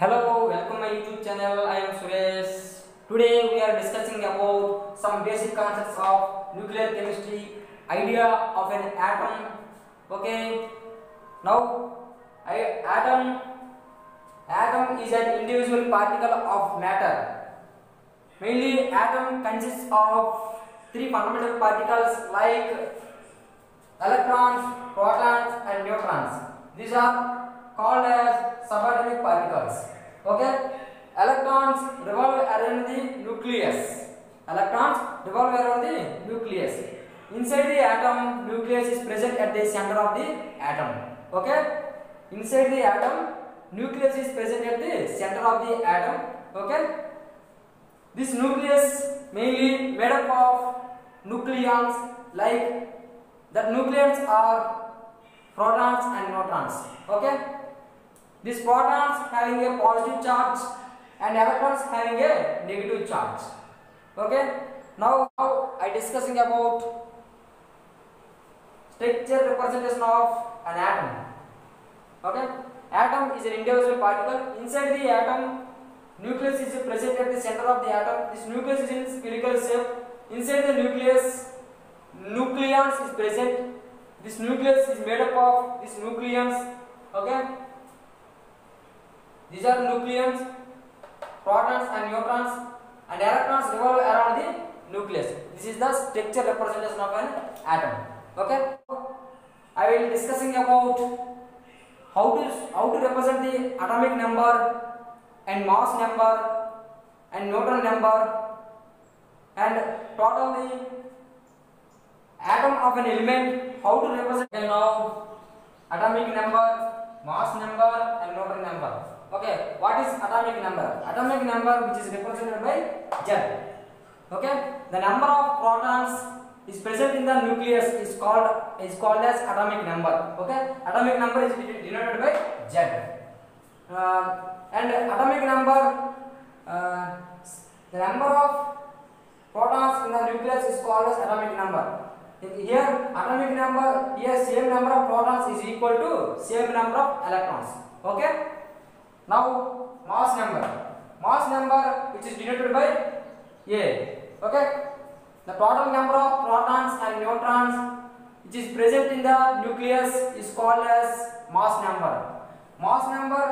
Hello, welcome my YouTube channel. I am Suresh. Today we are discussing about some basic concepts of nuclear chemistry, idea of an atom. Okay. Now, I, atom atom is an individual particle of matter. Mainly, atom consists of three fundamental particles like electrons, protons, and neutrons. These are called as subatomic particles. Okay? Electrons revolve around the nucleus. Electrons revolve around the nucleus. Inside the atom, nucleus is present at the center of the atom. Okay? Inside the atom, nucleus is present at the center of the atom. Okay? This nucleus mainly made up of nucleons like that nucleons are protons and neutrons. Okay? These protons having a positive charge and electrons having a negative charge. Okay? Now, I discussing about structure representation of an atom. Okay? Atom is an individual particle. Inside the atom, nucleus is present at the center of the atom. This nucleus is in spherical shape. Inside the nucleus, nucleons is present. This nucleus is made up of these nucleons. Okay? These are nucleons, protons and neutrons, and electrons revolve around the nucleus. This is the structure representation of an atom. Okay? I will discussing about how to how to represent the atomic number and mass number and neutron number and totally atom of an element how to represent now atomic number mass number and neutron number okay what is atomic number? Atomic number which is represented by z okay the number of protons is present in the nucleus is called is called as atomic number. Okay atomic number is denoted by z uh, and atomic number uh, the number of protons in the nucleus is called as atomic number. Here atomic number here same number of protons is equal to same number of electrons. Okay now mass number mass number which is denoted by a. Okay? The total number of protons and neutrons which is present in the nucleus is called as mass number. Mass number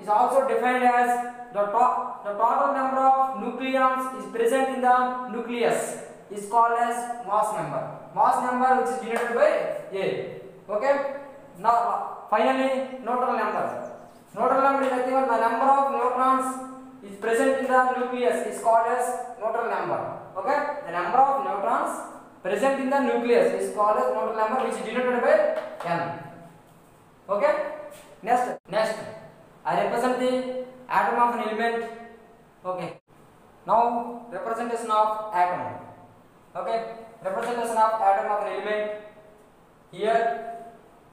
is also defined as the, to the total number of nucleons is present in the nucleus is called as mass number. Mass number which is denoted by a. Okay? Now finally neutral number number is nothing but the number of neutrons is present in the nucleus is called as neutral number okay? The number of neutrons present in the nucleus is called as neutral number which is denoted by n okay? Next next. I represent the atom of an element. Okay. Now representation of atom. Okay? Representation of atom of an element. Here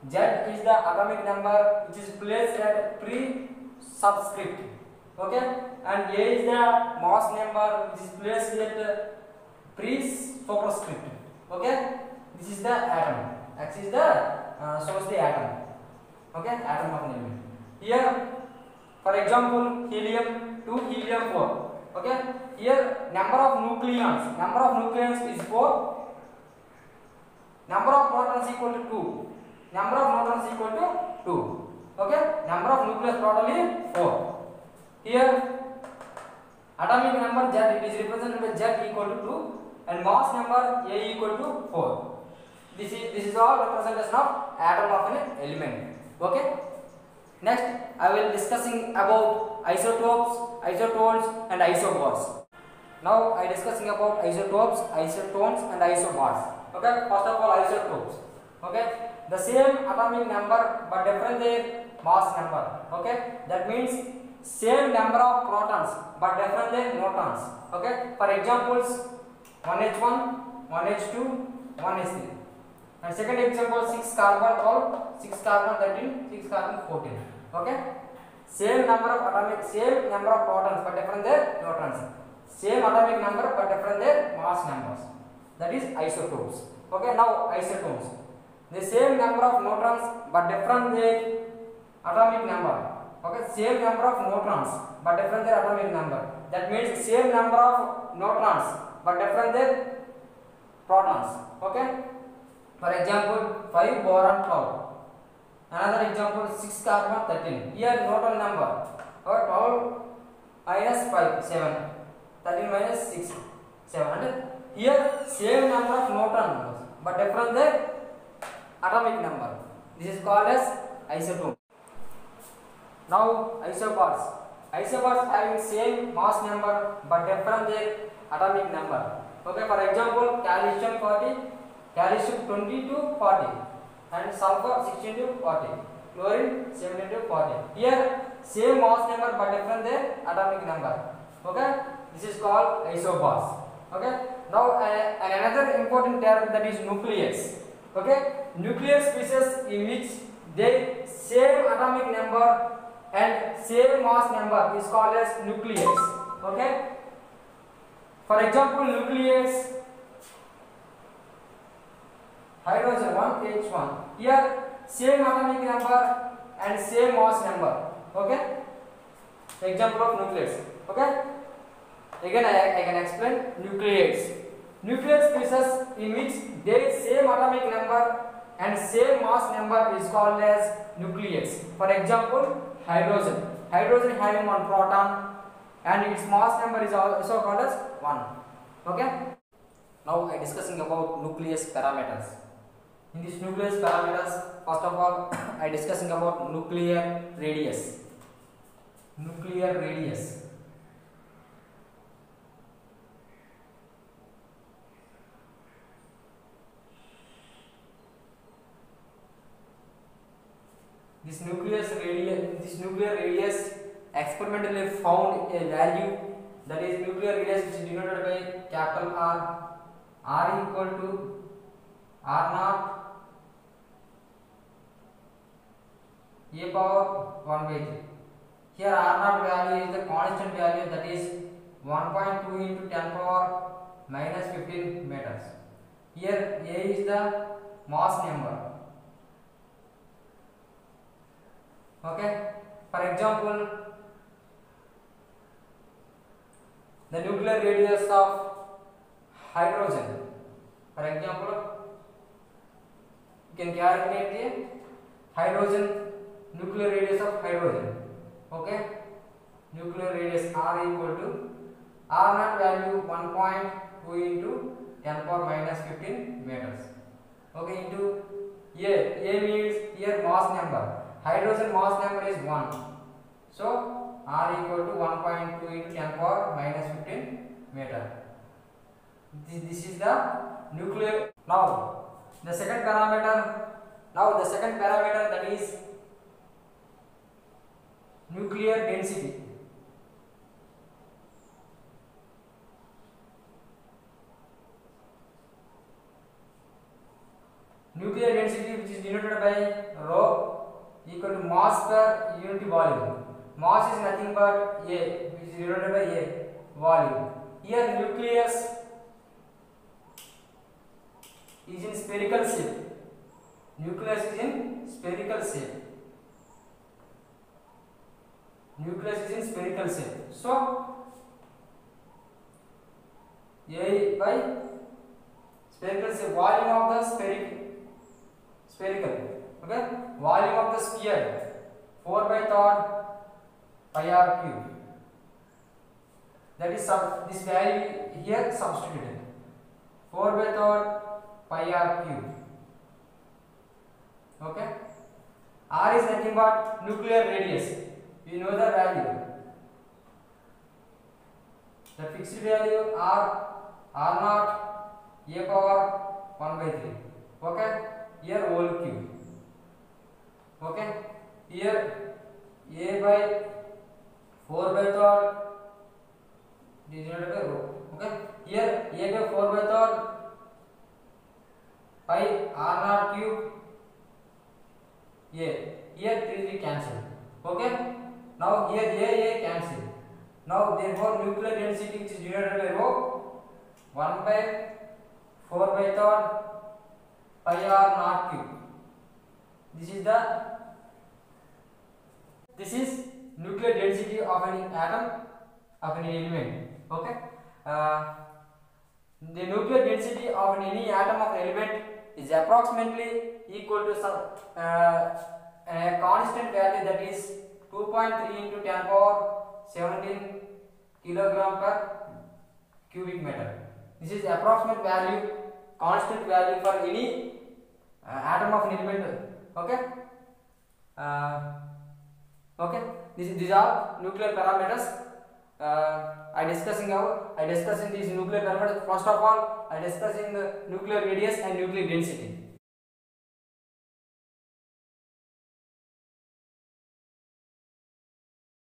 z is the atomic number which is placed at pre subscript okay? And a is the mass number which is placed at pre superscript okay? This is the atom. X is the uh, the atom okay? Atom of element here for example helium 2 helium 4 okay? Here number of nucleons. Number of nucleons is 4 number of protons equal to 2 number of neutrons equal to 2 okay? Number of nucleus totally 4 here atomic number z it is represented by z equal to 2 and mass number a equal to 4 this is this is all representation of atom of an element. Okay? Next i will discussing about isotopes isotones and isobars. Now i discussing about isotopes isotones and isobars. Okay? First of all isotopes. Okay the same atomic number but different their mass number okay that means same number of protons but different their neutrons okay for examples 1h1 1h2 1h3 and second example 6 carbon 12 6 carbon 13 6 carbon 14 okay same number of atomic same number of protons but different their neutrons same atomic number but different their mass numbers that is isotopes okay now isotones the same number of neutrons but different their atomic number Okay, same number of neutrons but different their atomic number. That means same number of neutrons but different their protons. Okay. For example, 5 boron 12. Another example 6 carbon 13. Here neutron number. Or 12 minus 5 7. 13 minus 6 7. And here same number of neutron but different their atomic number. This is called as isotope. Now isobars. Isobars having same mass number but different their atomic number. Okay, for example, calcium 40, calcium 20 to 40 and sulfur 16 to 40, chlorine 17 to 40. Here same mass number but different their atomic number. Okay, this is called isobars. Okay, now uh, another important term that is nucleus. Okay, nuclear species in which they same atomic number and same mass number is called as nucleus. Okay. For example, nucleus hydrogen 1 H1. Here same atomic number and same mass number. Okay. Example of nucleus. Okay. Again, I, I can explain nucleus. Nuclear species in which there is same atomic number and same mass number is called as nucleus. For example, hydrogen. Hydrogen having one proton and its mass number is also called as 1. Okay. Now I discussing about nucleus parameters. In this nucleus parameters, first of all, I discussing about nuclear radius. Nuclear radius. This nucleus radius, this nuclear radius experimentally found a value that is nuclear radius which is denoted by capital R, R equal to R naught a power 1 by 3. Here R naught value is the constant value that is 1.2 into 10 power minus 15 meters. Here A is the mass number. Okay. For example, the nuclear radius of hydrogen. For example, you can calculate the hydrogen nuclear radius of hydrogen. Okay. Nuclear radius R equal to R naught value 1.2 into 10 power minus 15 meters. Okay. Into A. A means here mass number. Hydrogen mass number is 1. So, R equal to 1.2 into 10 power minus 15 meter. This, this is the nuclear. Now, the second parameter. Now, the second parameter that is nuclear density. Nuclear density which is denoted by rho equal to mass per unit volume. Mass is nothing but A which is denoted by A volume. Here nucleus is in spherical shape. Nucleus is in spherical shape. Nucleus is in spherical shape. So A by spherical shape volume of the spherical spherical okay volume of the sphere 4 by third pi r cube that is sub this value here substituted 4 by third pi r cube okay r is nothing but nuclear radius you know the value the fixed value r r naught a power 1 by 3 okay here whole cube here a by 4 by third divided by rho okay here a by 4 by third pi r naught cube a here 3 3 cancel okay now here a a cancel now therefore nuclear density which is divided by rho 1 by 4 by third pi r naught cube this is the this is nuclear density of an atom of an element okay? Uh, the nuclear density of any atom of an element is approximately equal to some uh, a constant value that is 2.3 into 10 power 17 kilogram per cubic meter. This is approximate value constant value for any uh, atom of an element okay? Uh, okay this these are nuclear parameters. Uh, i discussing how i discussing these nuclear parameters. First of all i discussing the nuclear radius and nuclear density